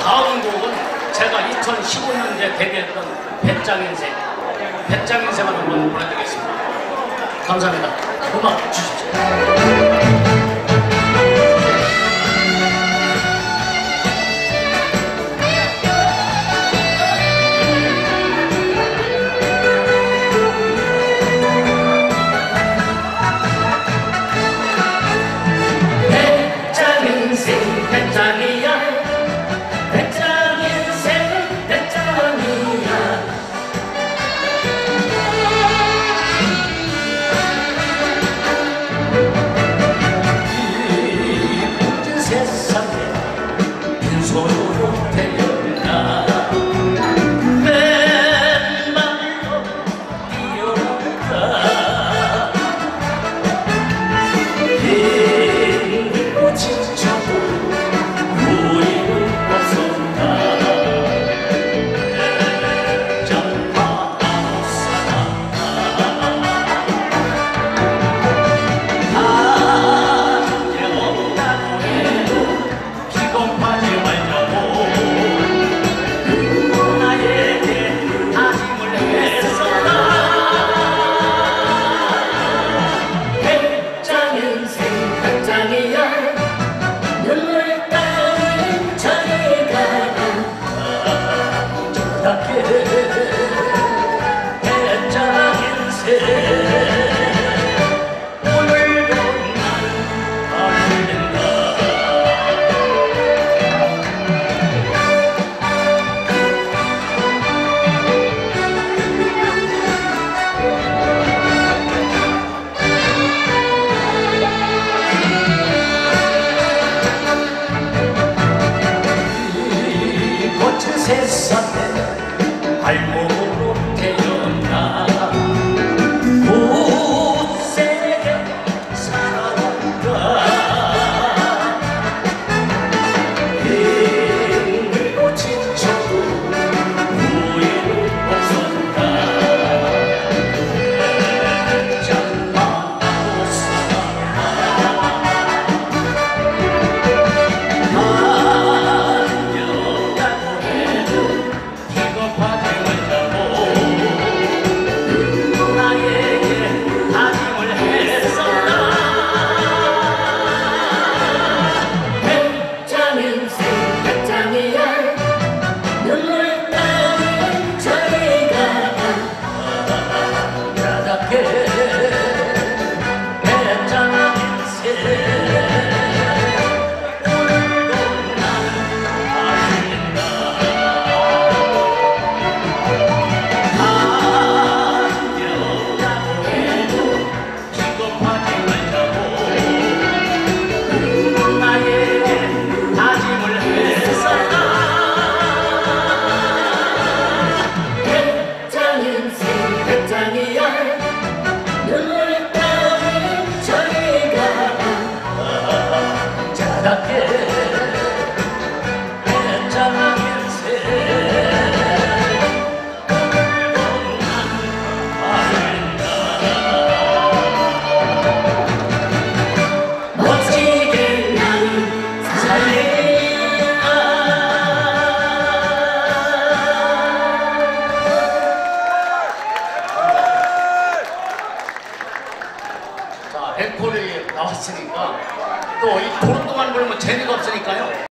다음 곡은 제가 2015년에 데뷔했던 백장인생 백장인생을 한번 보내드리겠습니다. 감사합니다. 음악 주십시오. She's loyal, take yeah. 앵콜이 나왔으니까 또 이 보름 동안 부르면 재미가 없으니까요.